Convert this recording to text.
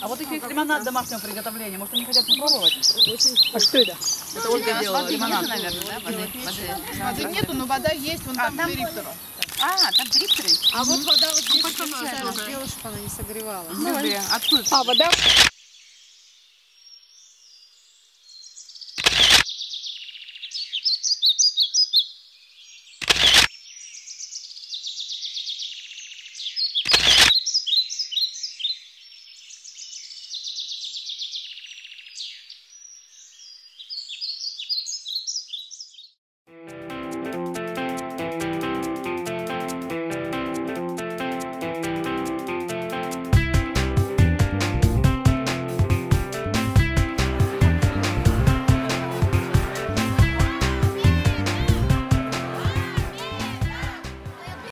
А вот их есть лимонад домашнего приготовления. Может, они хотят попробовать? А что это? Это Ольга делала лимонад. наверное, да? Воды, воды. Воды нету, но вода есть, вон там три риптора. А, там дриптеры? А, а вот вода вот здесь, чтобы а она не согревалась. Откуда? А, вода